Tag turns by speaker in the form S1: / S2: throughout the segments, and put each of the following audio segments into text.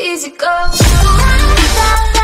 S1: easy go.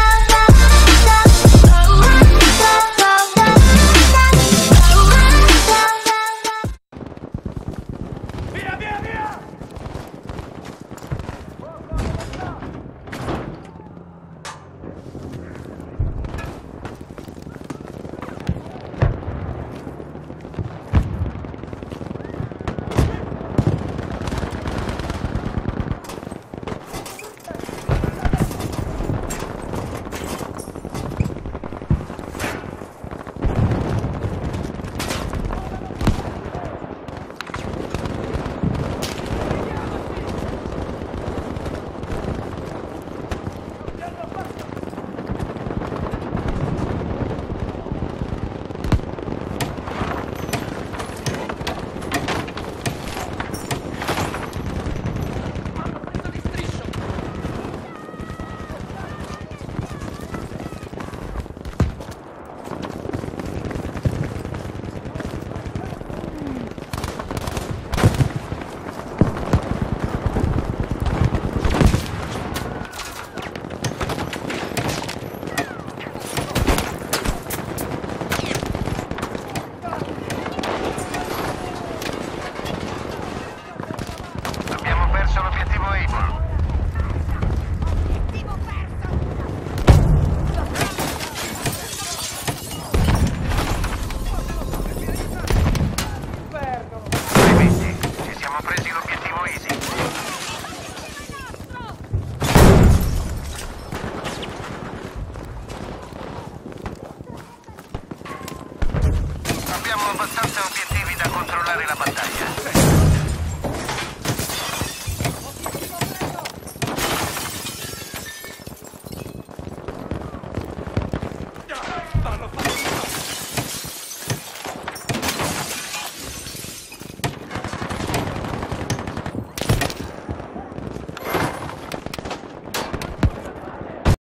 S1: abbastanza obiettivi da controllare la battaglia.